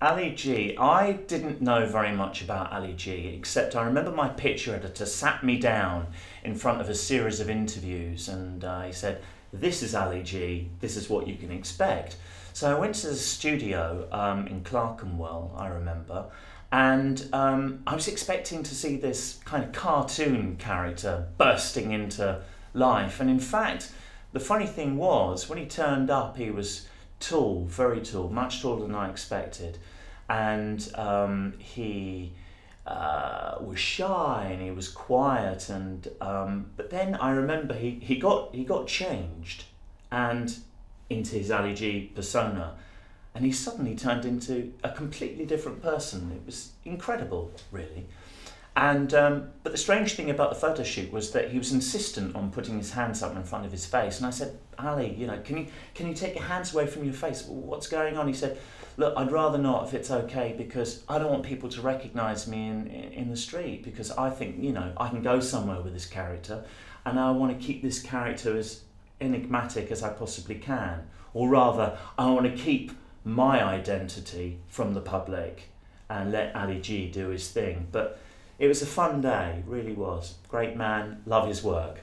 Ali G. I didn't know very much about Ali G, except I remember my picture editor sat me down in front of a series of interviews and uh, he said, This is Ali G, this is what you can expect. So I went to the studio um, in Clerkenwell, I remember, and um, I was expecting to see this kind of cartoon character bursting into life. And in fact, the funny thing was, when he turned up, he was tall, very tall, much taller than I expected. And um, he uh, was shy and he was quiet. And um, but then I remember he, he got he got changed and into his Ali G persona, and he suddenly turned into a completely different person. It was incredible, really. And um, but the strange thing about the photo shoot was that he was insistent on putting his hands up in front of his face. And I said, Ali, you know, can you can you take your hands away from your face? What's going on? He said, Look, I'd rather not if it's okay because I don't want people to recognise me in, in in the street because I think you know I can go somewhere with this character, and I want to keep this character as enigmatic as I possibly can, or rather, I want to keep my identity from the public and let Ali G do his thing. But it was a fun day, really was. Great man, love his work.